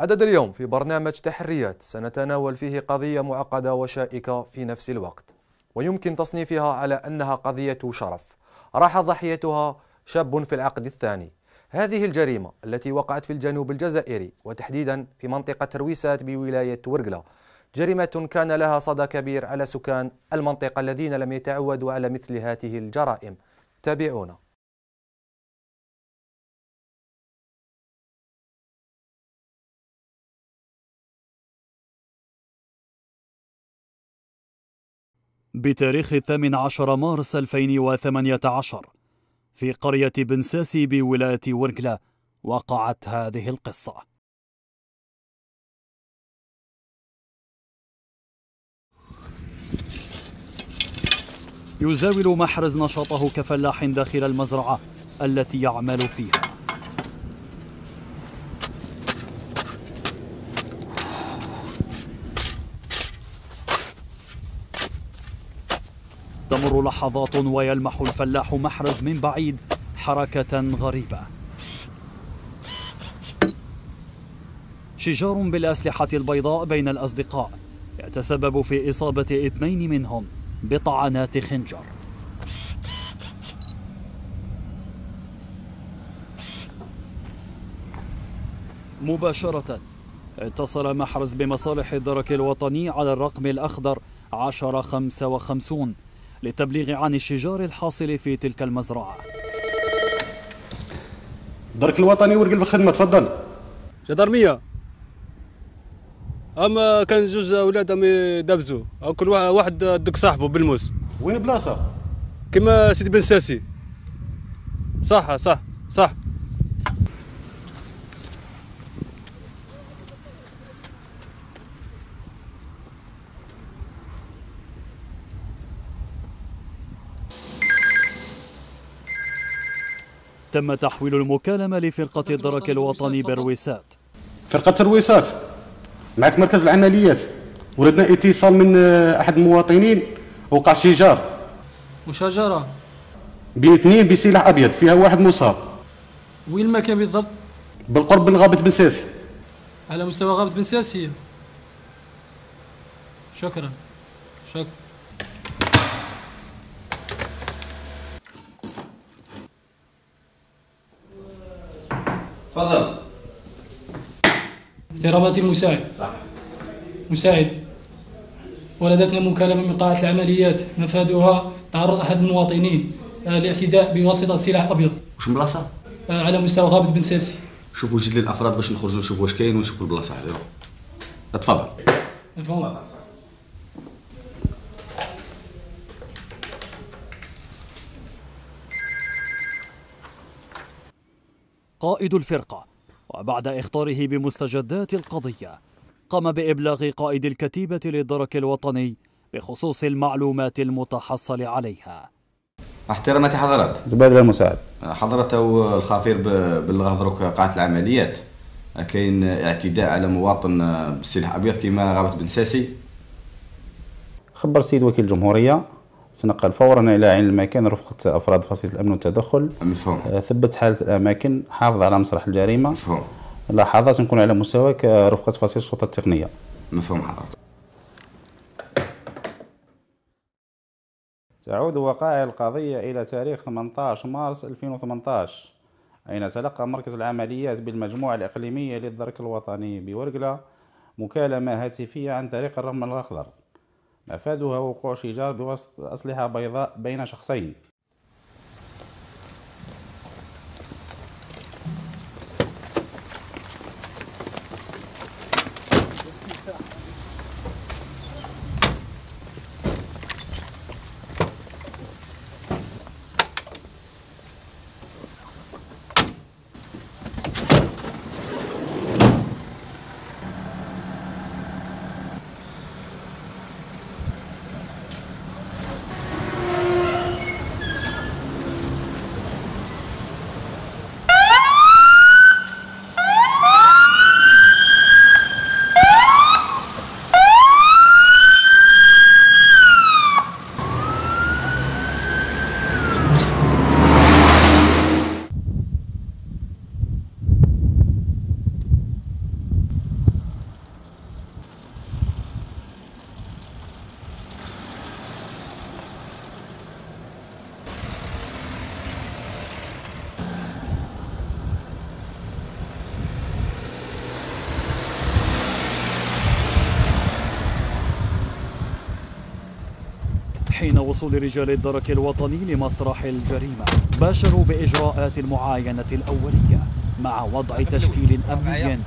عدد اليوم في برنامج تحريات سنتناول فيه قضية معقدة وشائكة في نفس الوقت ويمكن تصنيفها على أنها قضية شرف. راح ضحيتها شاب في العقد الثاني. هذه الجريمة التي وقعت في الجنوب الجزائري وتحديدا في منطقة رويسات بولاية ورقلة جريمة كان لها صدى كبير على سكان المنطقة الذين لم يتعودوا على مثل هذه الجرائم. تابعونا. بتاريخ الثامن عشر مارس 2018 في قرية بنساسي بولاية ورقلة وقعت هذه القصة. يزاول محرز نشاطه كفلاح داخل المزرعة التي يعمل فيها. لحظات ويلمح الفلاح محرز من بعيد حركة غريبة. شجار بالأسلحة البيضاء بين الأصدقاء يتسبب في إصابة اثنين منهم بطعنات خنجر. مباشرة اتصل محرز بمصالح الدرك الوطني على الرقم الأخضر 1055 للتبليغ عن الشجار الحاصل في تلك المزرعة. الدرك الوطني ورقل في الخدمة تفضل. جدارمية أما كان جوج أولاد دابزو كل واحد دك صاحبه بالموس. وين بلاصة؟ كما سيدي بن ساسي. صح صح صح. تم تحويل المكالمة لفرقة الدرك الوطني برويسات. فرقة الرويسات معك مركز العمليات. وردنا اتصال من آه، أحد المواطنين وقع شجار مشاجرة. بين اثنين بسلاح أبيض فيها واحد مصاب. وين المكان بالضبط؟ بالقرب من غابة بن ساسي. على مستوى غابة بن ساسي. شكرا. شكرا. تفضل. احترامات المساعد. صح. مساعد. وردتنا مكالمة من قاعة العمليات. مفادها تعرض أحد المواطنين آه، لاعتداء بواسطة سلاح أبيض. وش بلاصة؟ آه، على مستوى غابة بن ساسي شوفوا جد لي الأفراد باش نخرجوا نشوفوا واش كاين ونشوفوا البلاصه عليهم تفضل. مفهوم. قائد الفرقة وبعد إخطاره بمستجدات القضية قام بإبلاغ قائد الكتيبة للدرك الوطني بخصوص المعلومات المتحصل عليها. احتراماتي حضرات. زبادل المساعد. حضرته الخطير بلغ دروك قاعة العمليات كاين اعتداء على مواطن بالسلاح ابيض كما غابة بن ساسي. خبر السيد وكيل الجمهورية. تنقل فورا إلى عين المكان رفقة أفراد فصيلة الأمن والتدخل. مفهوم. آه، ثبت حالة الأماكن حافظ على مسرح الجريمة. مفهوم. لحظات نكون على مستواك آه، رفقة فصيلة الشرطة التقنية. مفهوم حضرتك تعود وقائع القضية إلى تاريخ 18 مارس 2018 أين تلقى مركز العمليات بالمجموعة الإقليمية للدرك الوطني بورقلة مكالمة هاتفية عن طريق الرقم الأخضر. مفادها وقوع شجار بواسطة أسلحة بيضاء بين شخصين. حين وصول رجال الدرك الوطني لمسرح الجريمة باشروا بإجراءات المعاينة الأولية مع وضع تشكيل أمني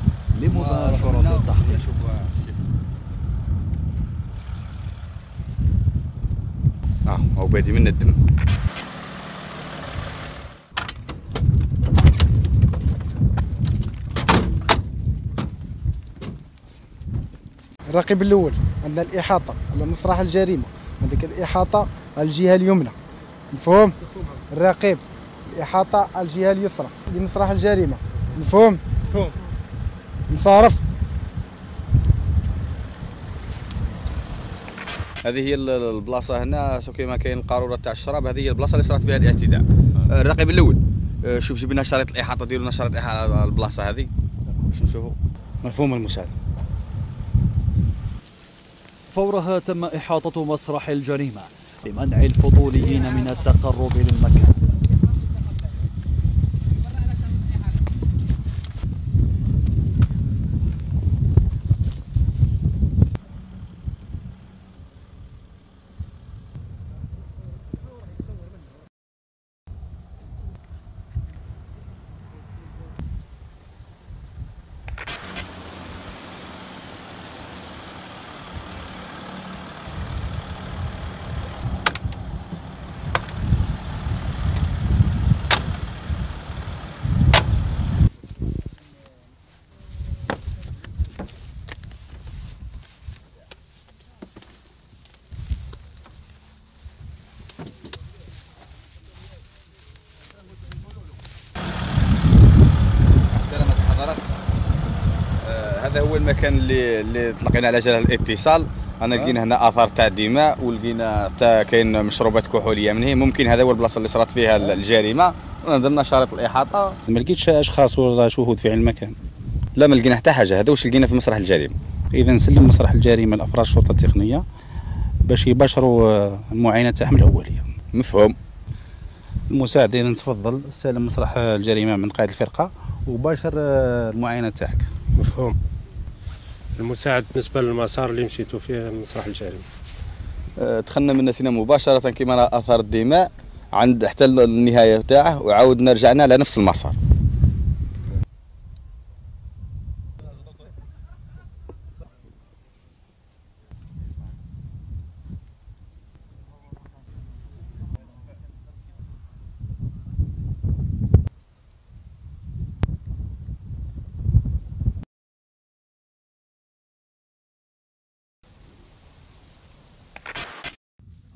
لمباشرة التحقيق. آه هو بادي من الدم. الرقيب الأول عندنا الإحاطة على مسرح الجريمة الإحاطة على الجهة اليمنى. مفهوم؟ الرقيب. الاحاطه على الجهة اليسرى. لمسرح الجريمة. مفهوم؟ مفهوم. نصارف هذه هي ال- البلاصة هنا. سو كيما كاين القارورة تاع الشراب. هذه هي البلاصة اللي صرات فيها الاعتداء. آه، الرقيب الأول. آه، شوف جيب لنا شريط الإحاطة ديروا لنا شريط على البلاصة هذه. باش نشوفوا مفهوم المساعدة فورها تم إحاطة مسرح الجريمة لمنع الفضوليين من التقرب للمكان محترمة الحضرات آه، هذا هو المكان اللي اللي تلقينا على جال الاتصال. أنا لقينا هنا آثار تاع دماء ولقينا تا كاين مشروبات كحولية من هنا. ممكن هذا هو البلاصة اللي صارت فيها الجريمة. درنا شريط الإحاطة. ما لقيتش اشخاص ولا شهود في المكان. لا ما لقينا حتى حاجة. هذا واش لقينا في مسرح الجريمة. اذا نسلم مسرح الجريمة لأفراد الشرطة التقنية باش يباشروا آه، المعاينه تاعهم الأولية. مفهوم. المساعد اذا تفضل. سلم مسرح الجريمة من قائد الفرقة وباشر آه، المعاينة تاعك. مفهوم. المساعد بالنسبة للمسار اللي مشيتوا فيه مسرح الجريمة. آه، دخلنا من فينا مباشرة كما أثار الدماء عند حتى النهاية تاعه وعاودنا رجعنا على نفس المسار.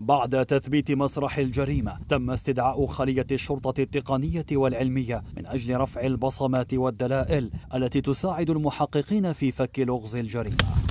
بعد تثبيت مسرح الجريمة تم استدعاء خلية الشرطة التقنية والعلمية من أجل رفع البصمات والدلائل التي تساعد المحققين في فك لغز الجريمة.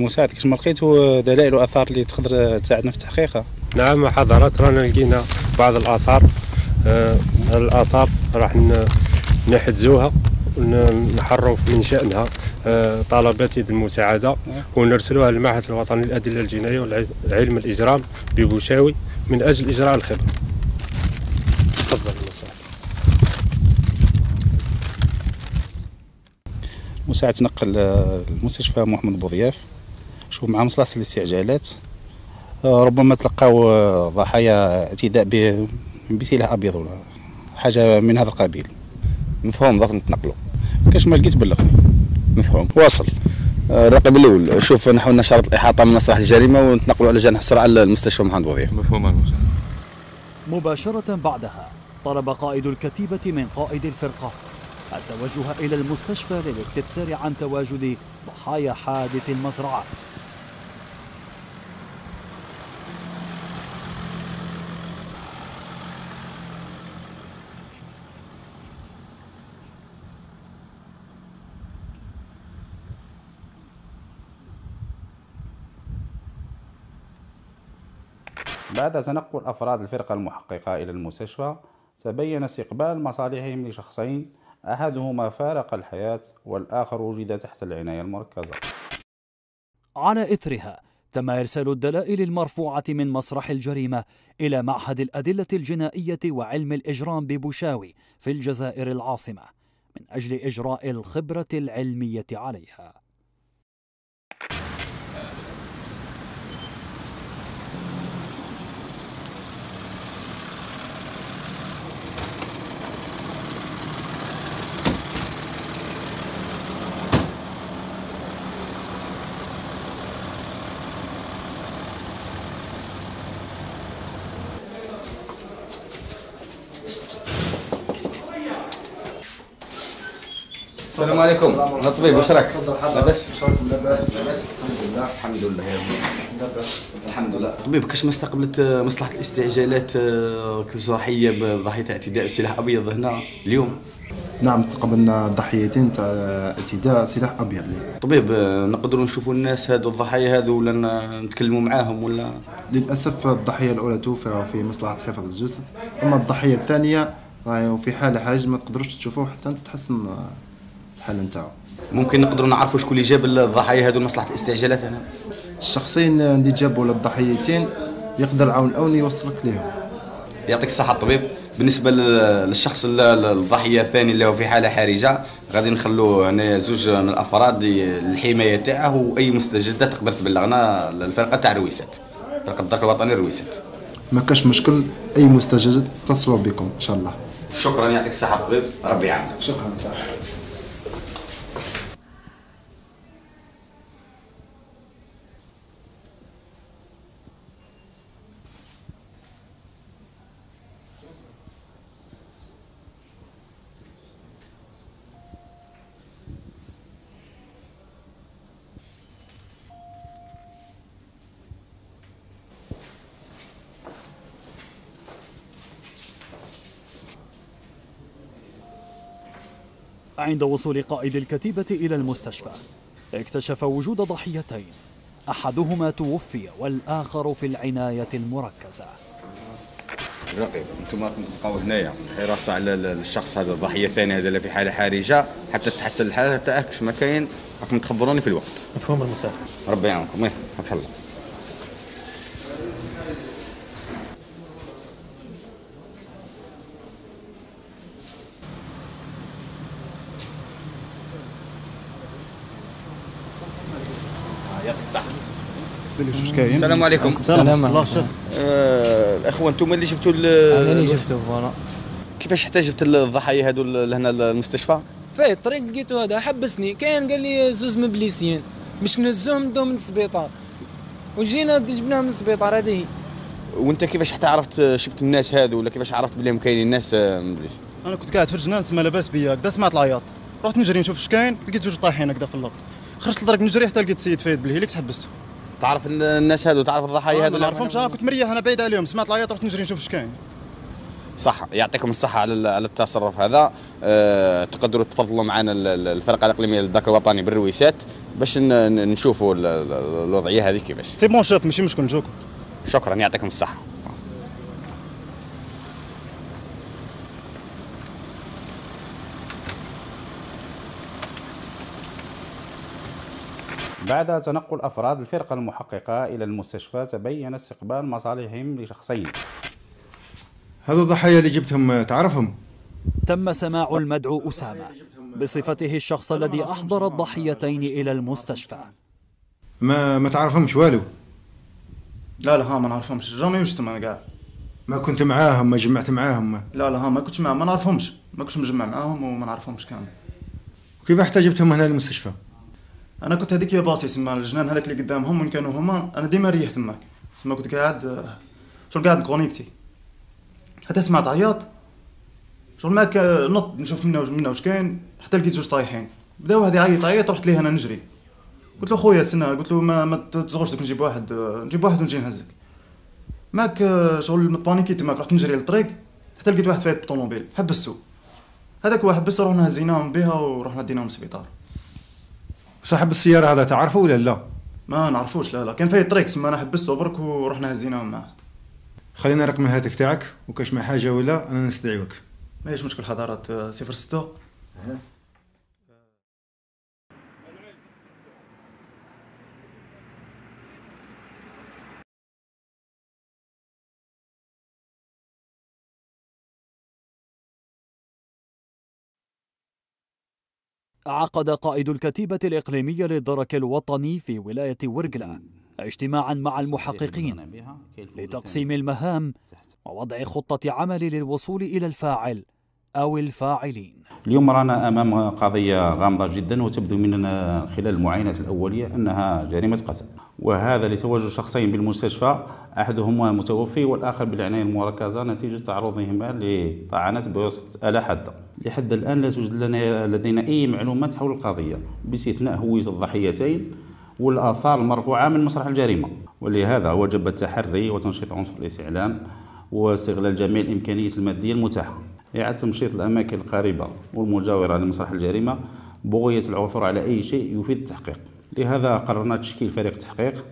المساعد. كاش ما لقيتوا دلائل وآثار اللي تقدر تساعدنا في التحقيق؟ نعم حضرات رانا لقينا بعض الآثار. آه الآثار راح نحجزوها ونحروا من شأنها آه طلبات يد المساعدة ونرسلوها للمعهد الوطني للأدلة الجنائية وعلم الإجرام ببوشاوي من أجل إجراء الخبره تفضل مساعد تنقل آه، المستشفى محمد بوضياف. شوف مع مصلحة الاستعجالات آه، ربما تلقاو آه، ضحايا اعتداء بسلاح أبيض ولا حاجة من هذا القبيل. مفهوم ضرب نتنقلوا كاش ما لقيت بلغني. مفهوم. واصل. آه، الرقم الأول شوف نحاول نشرط الإحاطة من مسرح الجريمة ونتنقلوا على جنح السرعة للمستشفى محمد وضيع. مفهوم. مباشرة بعدها طلب قائد الكتيبة من قائد الفرقة التوجه إلى المستشفى للاستفسار عن تواجد ضحايا حادث المزرعة. بعد تنقل أفراد الفرقة المحققة إلى المستشفى تبين استقبال مصالحهم لشخصين أحدهما فارق الحياة والآخر وجد تحت العناية المركزة. على إثرها تم إرسال الدلائل المرفوعة من مسرح الجريمة إلى معهد الأدلة الجنائية وعلم الإجرام ببوشاوي في الجزائر العاصمة من أجل إجراء الخبرة العلمية عليها. السلام عليكم. أنا طبيب واش راك؟ لاباس؟ لاباس. لاباس؟ الحمد لله. الحمد لله يا ربي لاباس. الحمد لله. طبيب كاش ما استقبلت آه، مصلحة الاستعجالات آه، كل ضحية بضحية اعتداء سلاح أبيض هنا اليوم؟ نعم تقبلنا ضحيتين تاع اعتداء سلاح أبيض لي طبيب آه، نقدروا نشوفوا الناس هادو الضحايا هادو ولا نتكلموا معاهم ولا؟ للأسف الضحية الأولى توفى في مصلحة حفظ الجثث. أما الضحية الثانية راهي في حالة حرج ما تقدروش تشوفوه حتى تتحسن الحاله نتاعو ممكن نقدروا نعرفوا شكون اللي جاب الضحايا هادو لمصلحة الاستعجالات هنا؟ الشخصين اللي جابوا للضحيتين يقدر عون اوني يوصلك ليهم. يعطيك الصحة الطبيب بالنسبة لل- للشخص ال- ال- الضحية الثاني اللي هو في حالة حرجة غادي نخلوه هنا زوج من الأفراد للحماية تاعه وأي مستجدات تقدر تبلغنا الفرقة تاع رويسات فرقة الدرك الوطني رويسات ما كاش مشكل أي مستجد اتصلوا بكم إن شاء الله. شكرا يعطيك الصحة الطبيب ربي يعاونك. شكرا صاحبي عند وصول قائد الكتيبة إلى المستشفى. اكتشف وجود ضحيتين. أحدهما توفي والآخر في العناية المركزة. رقيب أنتم راكم تبقاو هنايا حراسة على ال- الشخص هذا الضحية الثاني هذا اللي في حالة حرجة. حتى تحسن الحالة تاعك ما كاين راكم تخبروني في الوقت. مفهوم المسافة. ربي يعاونكم. إيه، فتح الله. واش كاين. السلام عليكم. السلام. الله آه، الاخوه أنتم اللي جبتوا ال- أنا اللي جبته voilà. كيفاش حتى جبت الضحايا هذو لهنا المستشفى في الطريق لقيتو هذا حبسني. كاين قال لي زوز مبليسيين باش نهزوهم ندوهم من السبيطار. وجينا جبناهم من السبيطار هذه هي. وانت كيفاش حتى عرفت شفت الناس هذو ولا كيفاش عرفت بلي كاينين ناس آه، من بليس؟ أنا كنت قاعد في الجنان ما لاباس بيا هكذا سمعت العياط. رحت نجري نشوف اش كاين لقيت زوج طايحين هكذا في الأرض خرجت للطريق نجري حتى لقيت السيد فايت بال Hilux حبسته. تعرف ال- الناس هذو تعرف الضحايا آه هذو ما نعرفهمش. أنا كنت مريح أنا بعيد عليهم. سمعت العياط رحت نجري نشوف اش كاين صح. يعطيكم الصحة على ال- على التصرف هذا. أه تقدروا تفضلوا معنا ال- ال- الفرقة الإقليمية للدرك الوطني بالرويسات باش نشوفوا ال- ال- الوضعية هذه كيفاش. c'est bon chef ماشي مشكل نجوكم شكرا. يعطيكم الصحة. بعد تنقل أفراد الفرقة المحققة إلى المستشفى تبين استقبال مصالحهم لشخصين. هذو الضحايا اللي جبتهم تعرفهم؟ تم سماع المدعو أسامة بصفته الشخص الذي أحضر الضحيتين إلى المستشفى. ما ما تعرفهمش والو؟ لا لا ها ما نعرفهمش. جامي مشتم أنا قاعد. ما كنت معاهم ما جمعت معاهم. ما. لا لا ها ما كنتش معاهم. ما نعرفهمش. ما كنتش مجمع معاهم وما نعرفهمش كامل. كيف حتى جبتهم هنا للمستشفى؟ أنا كنت هذيك يا باصي سما الجنان هذاك اللي قدامهم وين كانوا هما؟ أنا ديما ريحت تماك. سما كنت قاعد آه، شغل قاعد connecté حتى سمعت عياط. شغل ماك آه، نط نشوف منه منه واش كاين. حتى لقيت زوج طايحين. بدا واحد يعيط عيط رحت ليه أنا نجري. قلت له خويا استنى قلت له ما ما تصغرش نجيب واحد آه، نجيب واحد ونجي نهزك. ماك شغل متبانيكي تماك. رحت نجري للطريق. حتى لقيت واحد فايت بطوموبيل. حبسته هذاك هو حبسته رحنا هزيناهم بها ورحنا ديناهم للسبيطار صاحب السيارة هذا تعرفه ولا لا؟ ما نعرفوش لا لا. كان في طريق سما أنا حبسته برك ورحنا هزيناهم معاه خلينا رقم الهاتف تاعك وكاش ما حاجة ولا أنا نستدعيوك. ماهيش مشكل حضارات آه، صفر عقد قائد الكتيبة الإقليمية للدرك الوطني في ولاية ورقلة اجتماعا مع المحققين لتقسيم المهام ووضع خطة عمل للوصول إلى الفاعل أو الفاعلين. اليوم رانا أمام قضية غامضة جدا وتبدو من خلال المعاينات الأولية أنها جريمة قتل. وهذا لتواجد شخصين بالمستشفى أحدهما متوفي والآخر بالعناية المركزة نتيجة تعرضهما لطعنات بواسطه آلة حادة. لحد الآن لا توجد لنا لدينا أي معلومات حول القضية باستثناء هوية الضحيتين والآثار المرفوعة من مسرح الجريمة. ولهذا وجب التحري وتنشيط عنصر الاستعلام واستغلال جميع الإمكانيات المادية المتاحة. إعادة تمشيط الأماكن القريبة والمجاورة لمسرح الجريمة بغية العثور على أي شيء يفيد التحقيق. لهذا قررنا تشكيل فريق تحقيق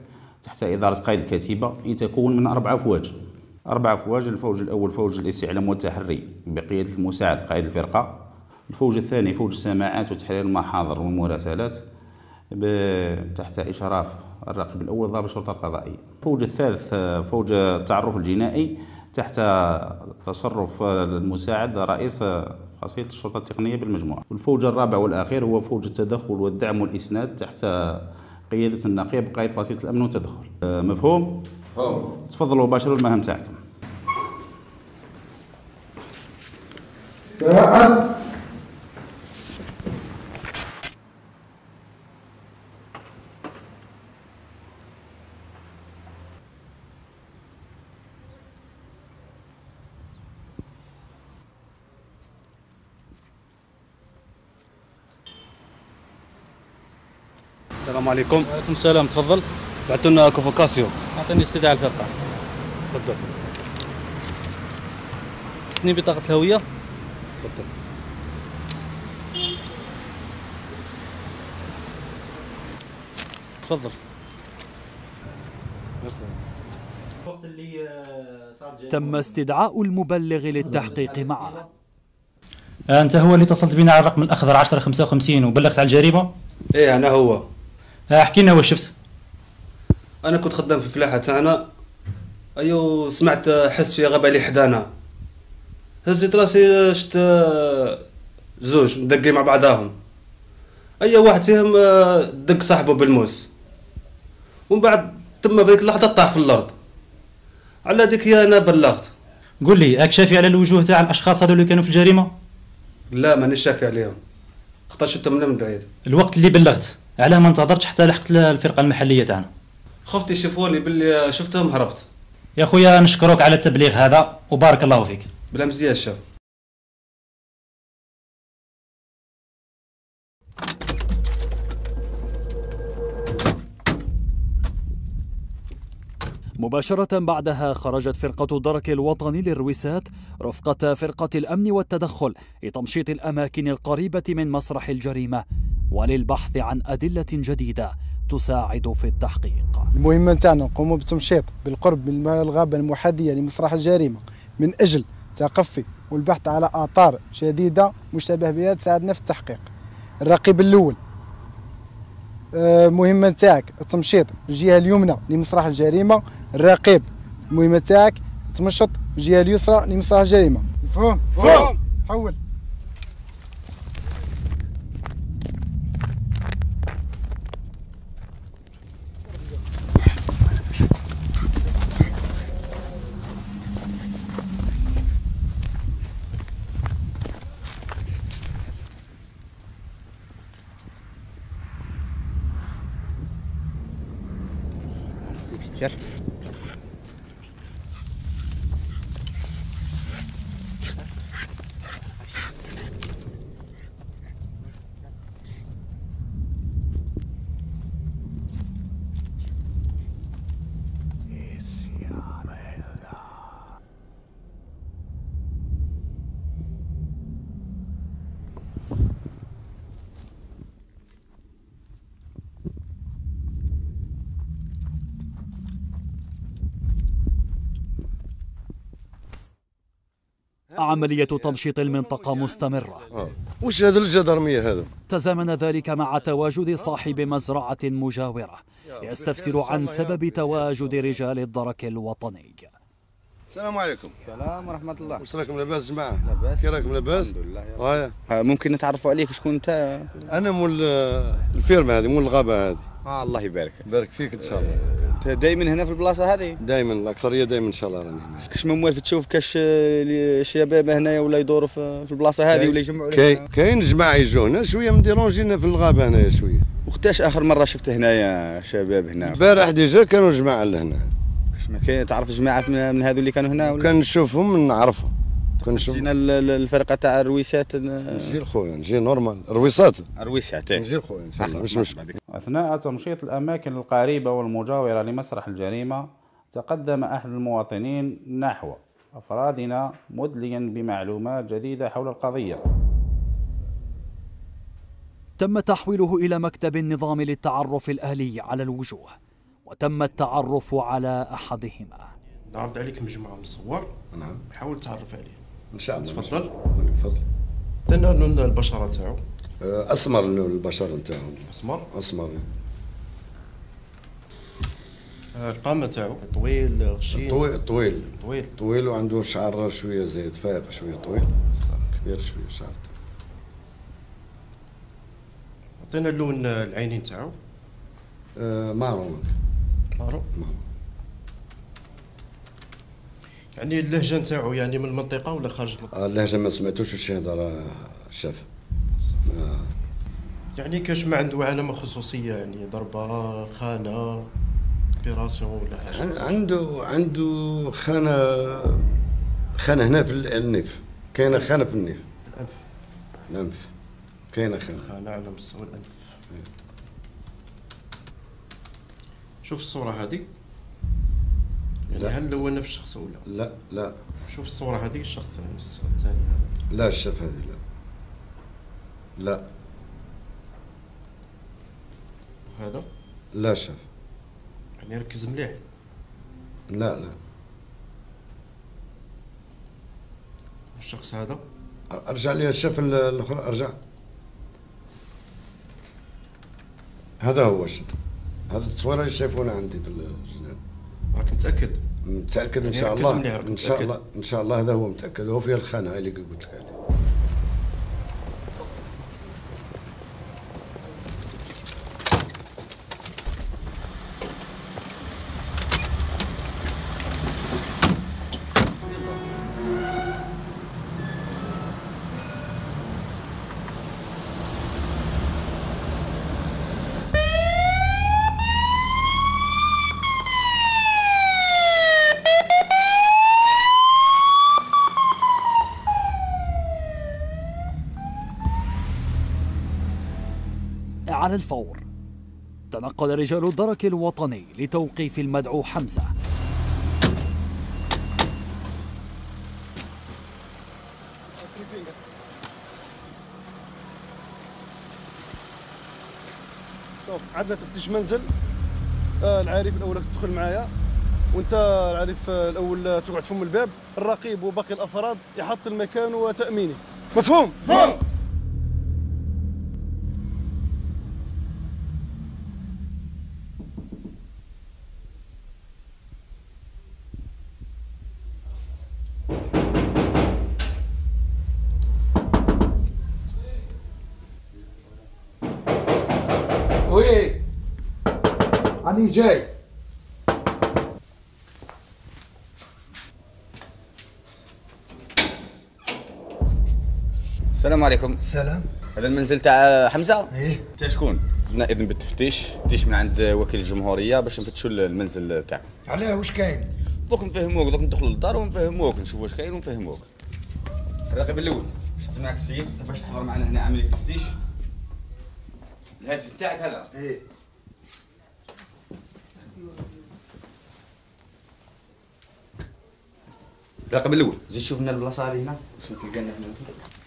تحت إدارة قائد الكتيبة يتكون من أربع أفواج. أربع أفواج الفوج الأول فوج الاستعلام والتحري بقيادة المساعد قائد الفرقة. الفوج الثاني فوج السماعات وتحرير المحاضر والمراسلات تحت إشراف الراقب الأول ضابط الشرطة القضائية. الفوج الثالث فوج التعرف الجنائي تحت تصرف المساعد رئيس خاصية الشرطة التقنية بالمجموعة. والفوج الرابع والأخير هو فوج التدخل والدعم والإسناد تحت قيادة النقيب قائد فصيلة الأمن والتدخل. مفهوم؟ مفهوم. تفضلوا باشروا المهام تاعكم. السلام عليكم. وعليكم السلام. تفضل. بعثوا لنا كونفوكاسيو أعطيني استدعاء الفرقة. تفضل. اعطيني بطاقة الهوية؟ تفضل. تفضل. تم استدعاء المبلغ للتحقيق معه. أنت هو اللي اتصلت بنا على الرقم الأخضر 1055 وبلغت على الجريمة؟ إيه أنا هو. احكي لنا واش شفت. أنا كنت خدام في الفلاحه تاعنا. أيو سمعت حس في غابة لي حدانا. هزيت راسي شت زوج مدقين مع بعضاهم. أي واحد فيهم دق صاحبه بالموس. ومن بعد تم في ذيك اللحظة طاح في الأرض. على ديك هي أنا بلغت. قول لي أك شافي على الوجوه تاع الأشخاص هذو اللي كانوا في الجريمة؟ لا مانيش شافي عليهم. خاطر شفتهم من بعيد. الوقت اللي بلغت. علاه ما انتظرتش حتى لحقت الفرقة المحلية تاعنا. خفت يشوفوني باللي شفتهم هربت. يا خويا نشكرك على التبليغ هذا وبارك الله فيك. بلا مزيان الشاب مباشرة بعدها خرجت فرقة الدرك الوطني للرويسات رفقة فرقة الأمن والتدخل لتمشيط الأماكن القريبة من مسرح الجريمة. وللبحث عن أدلة جديدة تساعد في التحقيق. المهمة نتاعنا نقوموا بالتمشيط بالقرب من الغابة المحاذية لمسرح الجريمة. من أجل تقفي والبحث على آثار جديدة مشتبه بها تساعدنا في التحقيق. الرقيب الأول. المهمة نتاعك التمشيط الجهة اليمنى لمسرح الجريمة. الرقيب. المهمة تاعك تمشط الجهة اليسرى لمسرح الجريمة. مفهوم؟ مفهوم. حول يلا عملية تمشيط المنطقة مستمرة. وش هذا الجدرمية هذا؟ تزامن ذلك مع تواجد صاحب مزرعة مجاورة. يستفسر عن سبب تواجد رجال الدرك الوطني. السلام عليكم. السلام ورحمة الله. واش راكم لاباس جماعة؟ لاباس. كي راكم لاباس؟ الحمد لله هايا ممكن نتعرفوا عليك؟ شكون انت؟ أنا مول الفيرما هذه مول الغابة هذه. آه الله يبارك. بارك فيك إن شاء الله. دائما هنا في البلاصة هذه؟ دائما الأكثرية دائما إن شاء الله راني هنا كاش ما موالف تشوف كاش الشباب هنايا ولا يدوروا في البلاصة هذه ولا يجمعوا كاين كاين جماعة يجوا هنا شوية مديرونجينا في الغابة هنايا شوية. وقتاش آخر مرة شفت هنايا شباب هنا؟ البارح déjà كانوا جماعة لهنا. كاش ما كاين تعرف جماعة من من هذو اللي كانوا هنا ولا؟ كان نشوفهم نعرفهم. جينا ال- ال- الفرقة تاع الرويسات. نجي خويا نجي normal. رويصات الرويسات إيه. نجي خويا إن شاء الله مش مشكل. أثناء تمشيط الأماكن القريبة والمجاورة لمسرح الجريمة تقدم أحد المواطنين نحو أفرادنا مدليا بمعلومات جديدة حول القضية. تم تحويله إلى مكتب النظام للتعرف الأهلي على الوجوه وتم التعرف على أحدهما. عرض عليك مجموعة من الصور نعم. حاول تعرف عليه. ان شاء الله تفضل. تفضل لأن لون البشرة تاعو. أسمر اللون البشر نتاعهم. أسمر؟ أسمر. آه، القامة تاعو طويل غشيم. طويل طويل. طويل. طويل وعنده شعر شوية زايد فايق شوية طويل. كبير شوية شعر. عطينا اللون العينين تاعو. آه مارون مارو يعني اللهجة نتاعو يعني من المنطقة ولا خارج المنطقة؟ آه اللهجة ما سمعتوش واش يهضر الشاف يعني كاش ما عنده علامة خصوصية يعني ضربة خانة بيراسيون ولا حاجة؟ عن- عنده عنده خانة خانة هنا في النف كاينة خانة في النف الأنف. الانف كاينة خانة. خانة على مستوى الأنف. شوف الصورة هذه. يعني. هل لو نفس الشخص ولا لا؟ لا شوف الصورة هذه الشخص الثاني الثاني هذا لا الشاف هذه لا. لا. وهذا؟ لا شاف. يعني ركز مليح؟ لا لا. الشخص هذا؟ أرجع لي ال- الآخر أرجع. هذا هو الشاف. هذا التصويره اللي شايفونا عندي في الجنان. راك متأكد؟ متأكد إن شاء الله. إن شاء. الله إن شاء الله هذا هو متأكد. هو فيها الخانة اللي قلت لك عليها على الفور. تنقل رجال الدرك الوطني لتوقيف المدعو حمزة. شوف عندنا تفتيش منزل. آه العارف الأول تدخل معايا. وأنت العارف آه، الأول تقعد فم الباب. الرقيب وباقي الأفراد يحط المكان وتامينه مفهوم؟ مفهوم. راني جاي. السلام عليكم. السلام. هذا المنزل تاع حمزة؟ إيه. تاع شكون؟ درنا إذن بالتفتيش تفتيش من عند وكيل الجمهورية باش نفتشوا المنزل تاعكم علاه واش كاين؟ دوك نفهموك دوك ندخلوا للدار ونفهموك نشوفوا واش كاين ونفهموك. الراقب الأول. شفت معك السيد؟ باش تحضر معنا هنا عملية تفتيش. الهاتف تاعك هذا. إيه. الراقب الأول. زيد شوف لنا البلاصة هذه هنا شنو تلقى لنا هنا.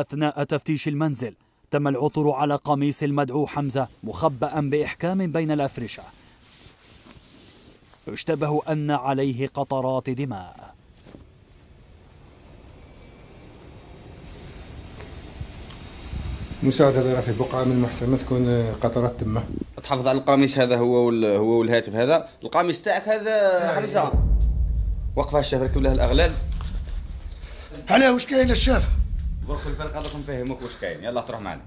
أثناء تفتيش المنزل تم العثور على قميص المدعو حمزة مخبأ بإحكام بين الأفرشة. يشتبه أن عليه قطرات دماء. مساعد هذا في بقعة من المحتمل تكون قطرات تمه تحافظ على القميص هذا هو وال... هو والهاتف هذا. القميص تاعك هذا حمزة. وقفها الشاف ركب له الأغلال. علاه واش كاين الشاف؟ ظرف الفرق هذاك نفهمك واش كاين. يلا تروح معنا.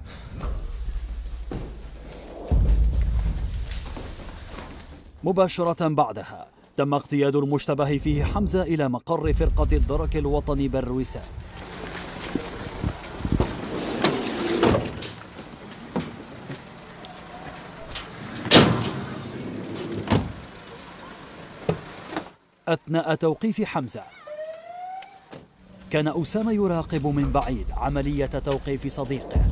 مباشرة بعدها تم اقتياد المشتبه فيه حمزة إلى مقر فرقة الدرك الوطني بالرويسات أثناء توقيف حمزة كان أسامة يراقب من بعيد عملية توقيف صديقه.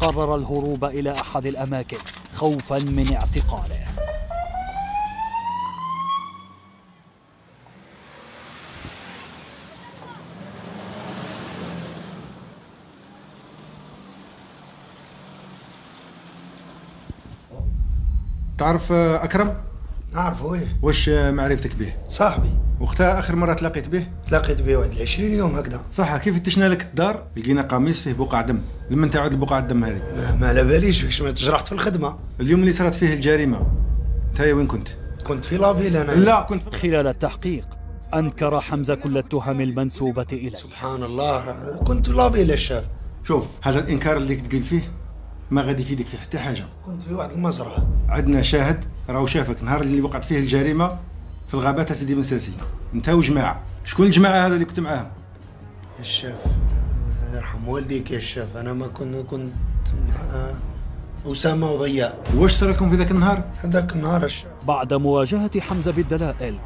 قرر الهروب إلى أحد الأماكن خوفا من اعتقاله. تعرف أكرم؟ نعرفه إيه واش آه، معرفتك به؟ صاحبي. وقتها آخر مرة تلاقيت به؟ تلاقيت به واحد 20 يوم هكذا. صح كيف فتشنا لك الدار؟ لقينا قميص فيه بقع دم. لمن تعود البقع الدم هذه؟ ما, ما على باليش فيكش ما تجرحت في الخدمة. اليوم اللي صارت فيه الجريمة انت وين كنت؟ كنت في la ville أنا. لا كنت خلال التحقيق أنكر حمزة كل التهم المنسوبة إليه سبحان الله. كنت في la ville ال chef شوف هذا الإنكار اللي تقول فيه ما غادي يفيدك في حتى حاجة. كنت في واحد المزرعة. عندنا شاهد راهو شافك. نهار اللي وقعت فيه الجريمة في الغابات سيدي بن ساسي انت وجماعة. شكون الجماعة هذو اللي كنت معاهم؟ يا الشاف يرحم والديك يا الشاف أنا ما كنت كنت مع أسامة وضياء. واش صار لكم في ذاك النهار؟ هذاك النهار الشاف بعد مواجهة حمزة بالدلائل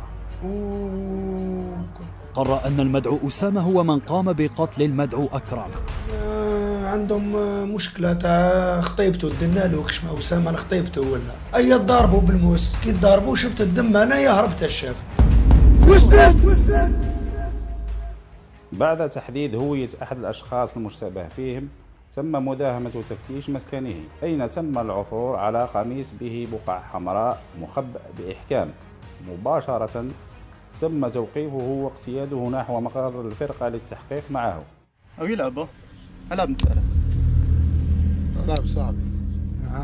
قرر أن المدعو أسامة هو من قام بقتل المدعو أكرم. آه، عندهم مشكلة تاع خطيبته دنا له كشما أسامة لخطيبته ولا. أي ضاربوا بالموس كي ضاربوا شفت الدم أنا هربت الشاف بعد تحديد هوية أحد الأشخاص المشتبه فيهم تم مداهمة تفتيش مسكنه أين تم العثور على قميص به بقع حمراء مخبأ بإحكام. مباشرة تم توقيفه واقتياده نحو مقر الفرقة للتحقيق معه. أو يلعب ألعب انت لعب صاحبي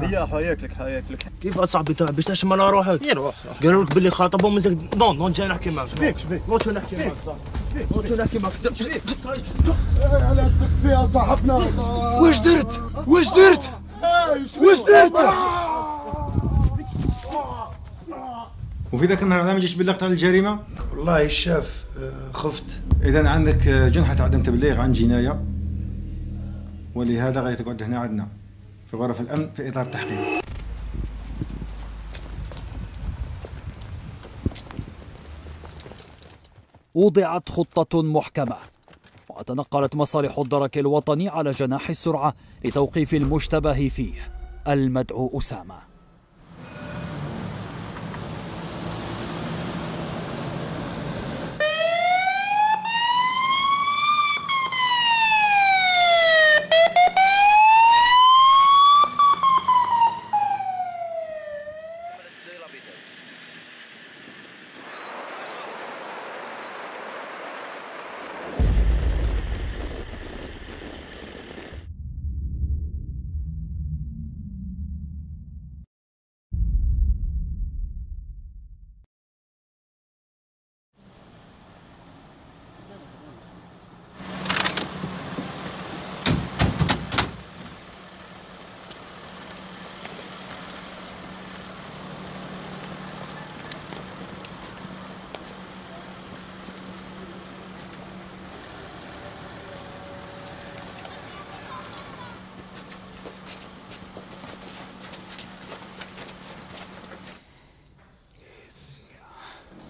هي حياكلك حياكلك كيف اصاحبي تاع باش تشم على روحك. يروح قالوا لك باللي خاطبهم مزك دون دون جاي نحكي معك. شبيك شبيك. موت نحكي معك. صاحبي موت نحكي معك. على فيها صاحبنا. واش درت؟ واش درت؟ واش درت؟ وفي ذاك النهار ما جيتش بلغت على الجريمة؟ والله الشاف آه، خفت. اذا عندك آه، جنحة عدم تبليغ عن جناية. ولهذا غادي تقعد هنا عندنا. في غرف الأمن في إطار التحقيق. وضعت خطة محكمة. وتنقلت مصالح الدرك الوطني على جناح السرعة لتوقيف المشتبه فيه. المدعو أسامة.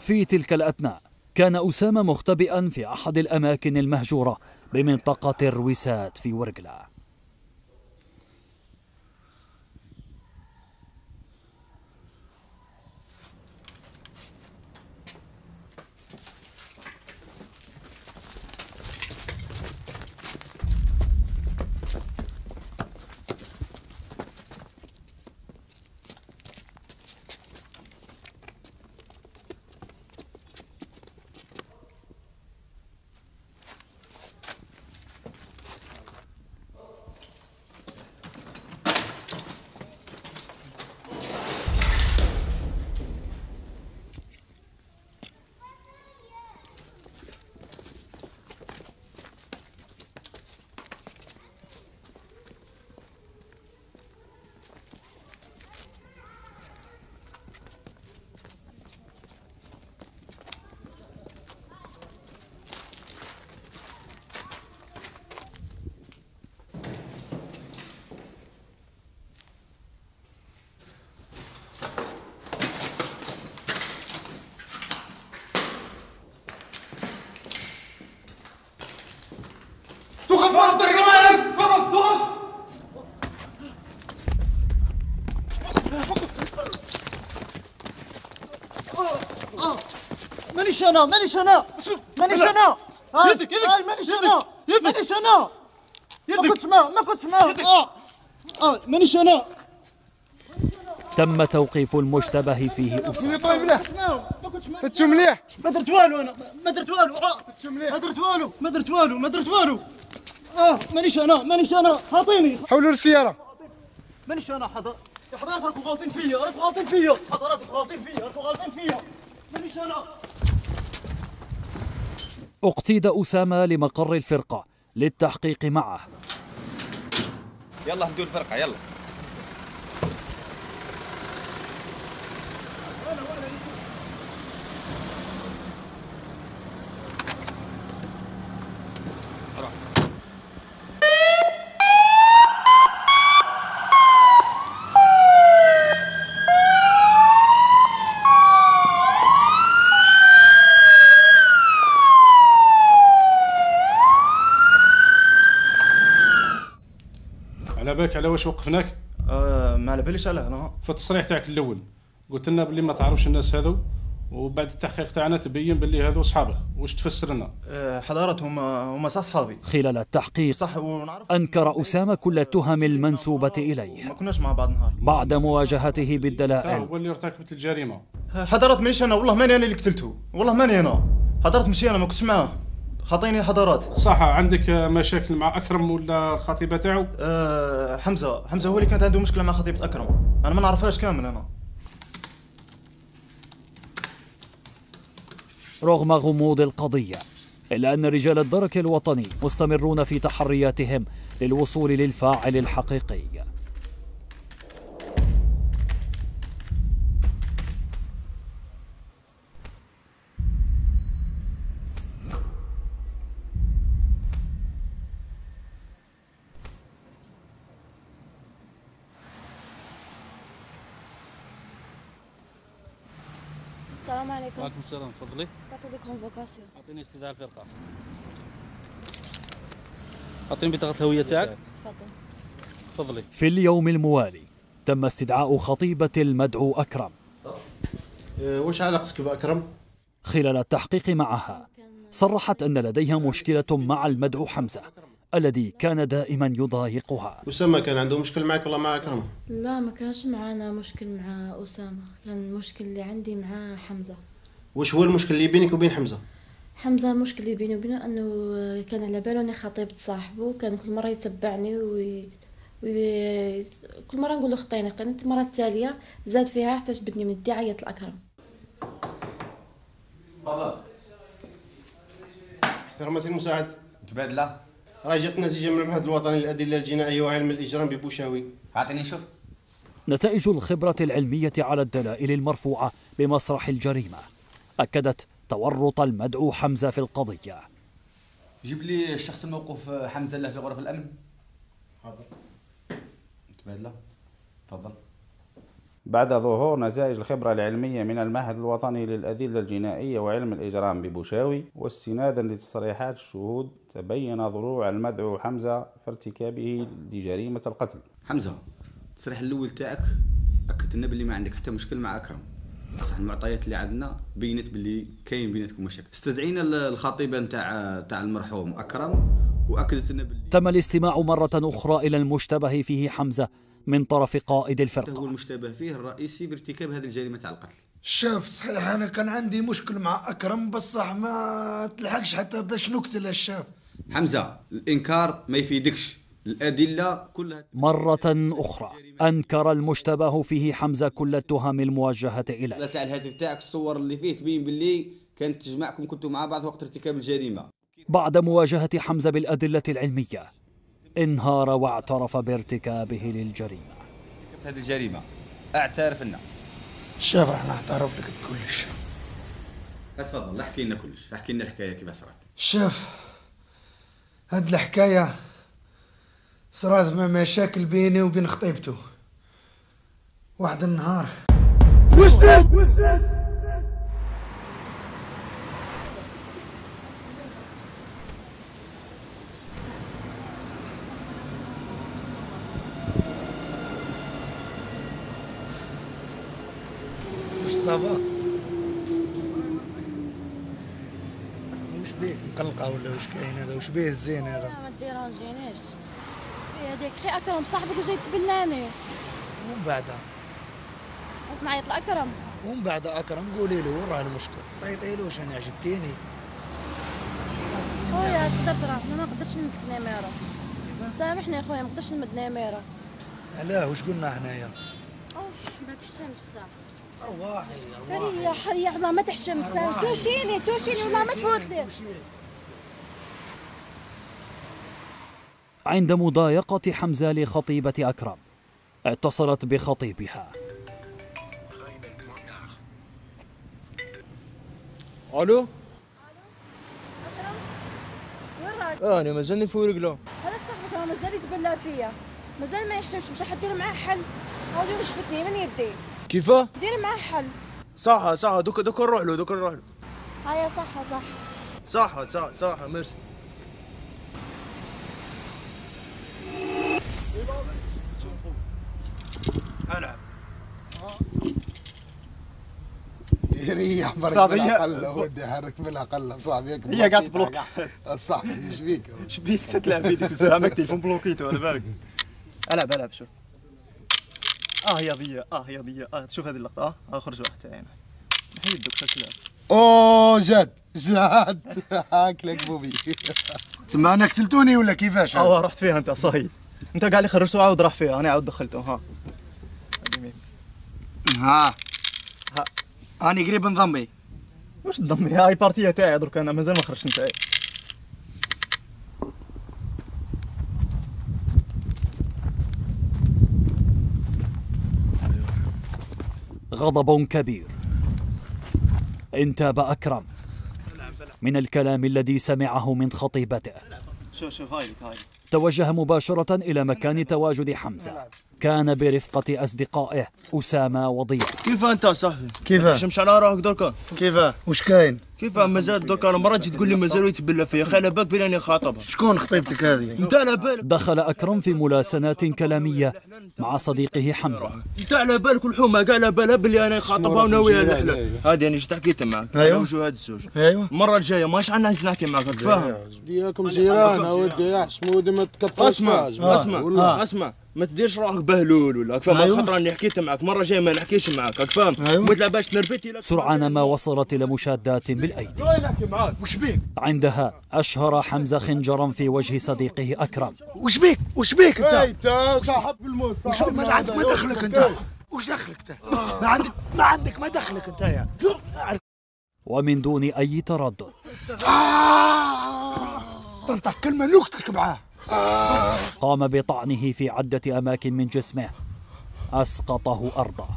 في تلك الأثناء كان أسامة مختبئا في أحد الأماكن المهجورة بمنطقة الرويسات في ورقلة. مانيش أنا مانيش أنا مانيش أنا يدك، يدك، هاي مانيش أنا يدك. مانيش أنا ما كنتش معاه ما كنتش معاه آه آه مانيش أنا تم توقيف المشتبه فيه أسامة طيب مليح فتشو مليح ما درت والو أنا ما درت والو ما درت والو ما درت والو ما درت والو آه مانيش أنا مانيش أنا اعطيني حولوا للسياره مانيش أنا حضر يا حضرات راكم غالطين فيا راكم غالطين فيا حضرات راكم غالطين فيا راكم غالطين فيا مانيش أنا أقتيد أسامة لمقر الفرقة للتحقيق معه. يلا هدوا الفرقة يلا. على بالك على واش وقفناك؟ آه ما على باليش على أنا. في التصريح تاعك الأول. قلت لنا باللي ما تعرفش الناس هذو وبعد التحقيق تاعنا تبين باللي هذو اصحابك واش تفسر لنا؟ آه حضارات هما هما صح صحابي. خلال التحقيق صح ونعرف أنكر أسامة كل التهم المنسوبة إليه. ما كناش مع بعض نهار. بعد مواجهته بالدلائل. هو اللي ارتكبت الجريمة. حضرات مانيش أنا. والله ماني أنا اللي قتلته. والله ماني أنا. حضرات مشي أنا ما كنتش معاه. خاطيني حضرات صح عندك مشاكل مع أكرم ولا الخطيبه تاعو؟ أه حمزة حمزة هو اللي كانت عنده مشكلة مع خطيبة أكرم. أنا ما نعرفهاش كامل أنا. رغم غموض القضية إلا أن رجال الدرك الوطني مستمرون في تحرياتهم للوصول للفاعل الحقيقي السلام عليكم وعليكم السلام. تفضلي. بعثوا لي كونفوكاسيون أعطيني استدعاء الفرقة. أعطيني بطاقة الهوية تاعك. تفضل تفضلي. في اليوم الموالي تم استدعاء خطيبة المدعو أكرم. أه، واش علاقتك بأكرم؟ خلال التحقيق معها صرحت أن لديها مشكلة مع المدعو حمزة الذي كان دائما يضايقها. أسامة كان عنده مشكل معك ولا مع أكرم؟ لا ما كانش معنا مشكل مع أسامة. كان المشكل اللي عندي مع حمزة. واش هو المشكل اللي بينك وبين حمزة؟ حمزة المشكل اللي بيني وبينه أنه كان على باله أني خطيبة صاحبه كان كل مرة يتبعني وي... وي... كل مرة نقول له خطيني خطيني المرة التالية زاد فيها حتى جبدني من عيط لأكرم تفضل احترامات المساعد. تبادله راه جات نتيجة من المعهد الوطني للأدلة الجنائية وعلم الإجرام ببوشاوي. اعطيني نشوف نتائج الخبرة العلمية على الدلائل المرفوعة بمسرح الجريمة. أكدت تورط المدعو حمزة في القضية. جيب لي الشخص الموقوف حمزة الله في غرف الأمن. حاضر. تبادله تفضل. بعد ظهور نتائج الخبرة العلمية من المعهد الوطني للأدلة الجنائية وعلم الإجرام ببوشاوي واستنادا لتصريحات الشهود تبين ضلوع المدعو حمزة في ارتكابه لجريمة القتل. حمزة التصريح الأول تاعك أكدت لنا باللي ما عندك حتى مشكل مع أكرم. بصح المعطيات اللي عندنا بينت باللي كاين بيناتكم مشاكل. استدعينا الخطيبة نتاع تاع المرحوم أكرم واكدت لنا باللي تم الاستماع مرة أخرى إلى المشتبه فيه حمزة من طرف قائد هو الفرقة المشتبه فيه الرئيسي بارتكاب هذه الجريمة تاع القتل. شوف صحيح أنا كان عندي مشكل مع أكرم بصح ما تلحقش حتى باش نقتل الشاف. حمزة الإنكار ما يفيدكش. الأدلة كلها مرة أخرى أنكر المشتبه فيه حمزة كل التهم الموجهة إليه. تاع الهاتف تاعك الصور اللي فيه تبين باللي كانت تجمعكم كنتوا مع بعض وقت ارتكاب الجريمة. بعد مواجهة حمزة بالأدلة العلمية انهار واعترف بارتكابه للجريمة. هذه الجريمة. اعترف لنا. شوف راح نعترف لك بكلش. تفضل احكي لنا كلش. احكي لنا الحكاية كيف صارت. شوف هاد الحكاية صارت ما مشاكل بيني وبين خطيبته واحد النهار وصلت وصلت وش ça va وش بيك مقلقة ولا وش كاين هذا وش بيه الزين هذا ما ديرونجينيش هذاك خي أكرم صاحبك وجاي تبلاني ومن بعد؟ واش نعيط لأكرم؟ ومن بعد أكرم قولي له وين راه المشكل طيطي له أنا عجبتيني؟ خويا تقدر ترى أنا ما نقدرش نمد numéro سامحني خويا ما نقدرش نمد numéro علاه واش قلنا حنايا؟ أوف ما تحشمش صح. أرواحي فريا حريا والله ما تحشم. توشيني توشيني والله ما تفوت لي عند مضايقة حمزة لخطيبة أكرم. اتصلت بخطيبها. ألو؟ وين راك؟ أنا مازالني في ورقله هذاك صاحبك راه مازال يتبلى فيا. مازال ما يحشمش مش حدير معاه حل. هاودي وجبتني من يدي؟ كيفاه دير معاه حل. صح صح دوك دوك نروح له دوك نروح له. هيا صح صح صح صح صح ميرسي العب يريح برك بالأقل ودي يحرك بالأقل صعب ياك هي قاعد تبلوك. صح إيش بيك إيش بيك تتلعب بيدك زعمك تليفون بلوكيتو على بالك. ألعب ألعب شوف آه هي ضية آه هي ضية آه شوف هذه اللقطة. آه آه خرج واحد تاعنا نحيد يدك خلك تلعب أوه جد جد. هاكلك بوبي. تسمى أنا قتلتوني ولا كيفاش؟ آه رحت فيها أنت صايد أنت قاعد لي خرجته وعاود راح فيها. أنا عاود دخلته ها. ها ها اني قريب نضمي واش تضمي هاي بارتيه تاعي درك أنا مازال ما خرجت انت غضب كبير انتاب أكرم من الكلام الذي سمعه من خطيبته شوف شوف هاي هاي توجه مباشرة إلى مكان تواجد حمزة. كان برفقة أصدقائه أسامة وضياء. كيف أنت صاحبي كيف؟ تحشمش على روحك دركا؟ كيف؟ وش كاين. كيف مازال مرات تجي تقول لي مازال يتبلى فيا؟ خلي بالك بلي أنا خاطبها شكون خطيبتك هذه؟ انت على بالك. دخل أكرم في ملاسنات كلامية مع صديقه حمزة. انت على بالك الحومة؟ كاع على بالها بلي أنا خاطبها وناويها نحلى هذه؟ أنا جيت حكيت معك؟ أيوة. أنا وجو هاد الزوج. أيوه. المرة الجاية ماش عندنا نجي نحكي معك راك فاهم دياكم جيران أودي احسن ودي ما تكثرش أسمع أسمع أسمع. ما تديرش روحك بهلول ولا فاهم أيوة. خاطر راني حكيت معك مرة جاية ما نحكيش معك راك فاهم أيوة. ما تلعباش تنرفيتي سرعان ما وصلت إلى مشادات بالأيدي. نحكي معك وش بيك؟ عندها أشهر حمزة خنجرا في وجه صديقه أكرم. وش بيك؟ وش بيك أنت؟ إنت صاحب الموس وش ما عندك ما دخلك أنت. وش دخلك أنت؟ ما عندك ما عندك ما دخلك أنت يا ومن دون أي تردد. تنطق كلمة نقتلك معاه. قام بطعنه في عدة أماكن من جسمه. أسقطه أرضا.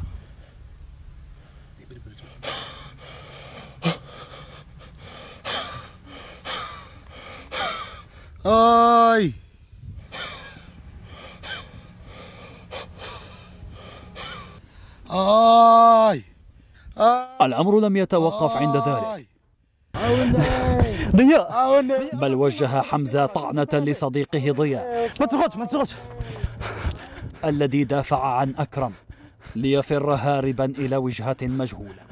آي. الأمر لم يتوقف عند ذلك. ضياء. بل وجه حمزة طعنة لصديقه ضياء. ما تسقطش ما تسقطش الذي دافع عن أكرم ليفر هاربا إلى وجهة مجهولة.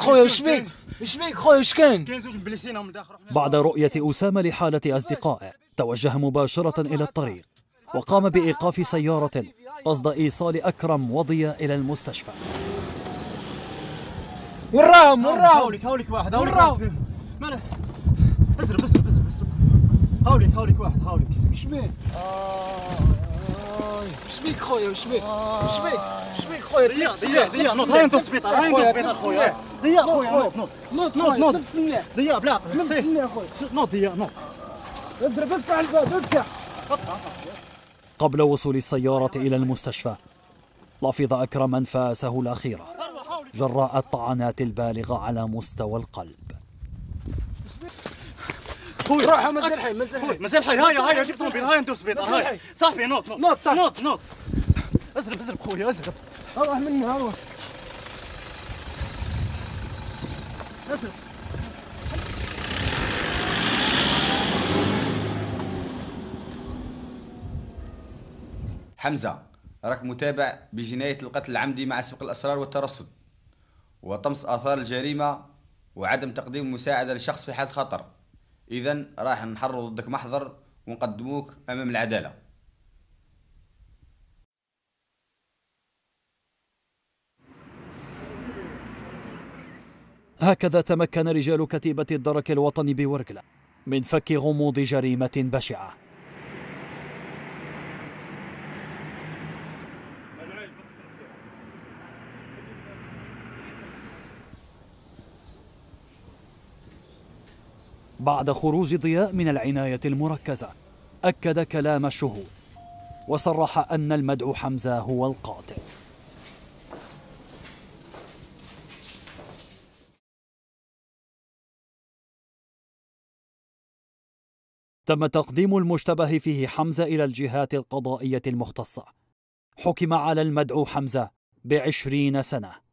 خويا وش بيك وش بيك خويا شكان كاين زوج مبلسين من داخل بعد رؤية أسامة لحالة أصدقائه توجه مباشرة إلى الطريق وقام بإيقاف سيارة قصد إيصال أكرم وضياء إلى المستشفى. وراهم وراهم هاوليك هاوليك واحد هاوليك واحد. فيهم ماله؟ ازرب ازرب ازرب ازرب هاوليك هاوليك واحد هاوليك وش بيك خويا وش بيك بيك خويا ضياء ضياء ضياء نوض هاي في السبيطار هاي في السبيطار خويا ضياء خويا نوض نوض نوض نوض نوض ضياء بلا خويا نوض ضياء نوض اضرب افتح الباب افتح قبل وصول السيارة إلى المستشفى لفظ أكرم أنفاسه الأخيرة جراء الطعنات البالغة على مستوى القلب خويا. روح مازال حي مازال حي. مازال حي. هاي هاي جبت طوموبيل هاي السبيطار مازال هاي. حي. صاحبي نوض نوض. نوض صاحبي. نوض نوض. ازرب ازرب خويا ازرب روح مني روح. ازرب حمزة راك متابع بجناية القتل العمدي مع سبق الأسرار والترصد وطمس آثار الجريمة وعدم تقديم مساعدة لشخص في حالة خطر. إذا راح نحرر ضدك محضر ونقدموك أمام العدالة. هكذا تمكن رجال كتيبة الدرك الوطني بورقلة من فك غموض جريمة بشعة. بعد خروج ضياء من العناية المركزة أكد كلام الشهود وصرح أن المدعو حمزة هو القاتل تم تقديم المشتبه فيه حمزة إلى الجهات القضائية المختصة. حكم على المدعو حمزة بعشرين سنة.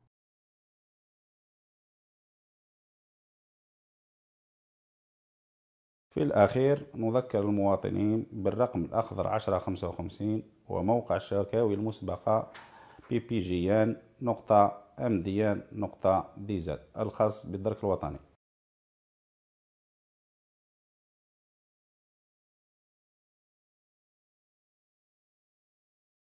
في الأخير نذكر المواطنين بالرقم الأخضر 1055 وموقع الشكاوي المسبقة PPGN نقطة MDN نقطة DZ الخاص بالدرك الوطني.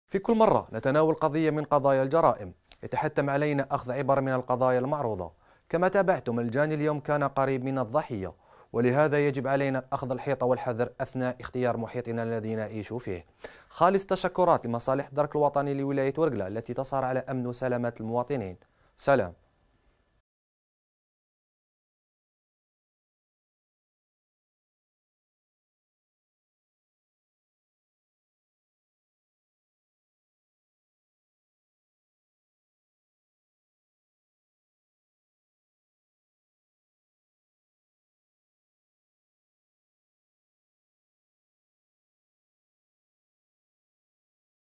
في كل مرة نتناول قضية من قضايا الجرائم يتحتم علينا أخذ عبر من القضايا المعروضة. كما تابعتم الجاني اليوم كان قريب من الضحية. ولهذا يجب علينا أخذ الحيطة والحذر أثناء اختيار محيطنا الذي نعيش فيه. خالص تشكرات لمصالح الدرك الوطني لولاية ورقلة التي تصار على أمن وسلامة المواطنين. سلام.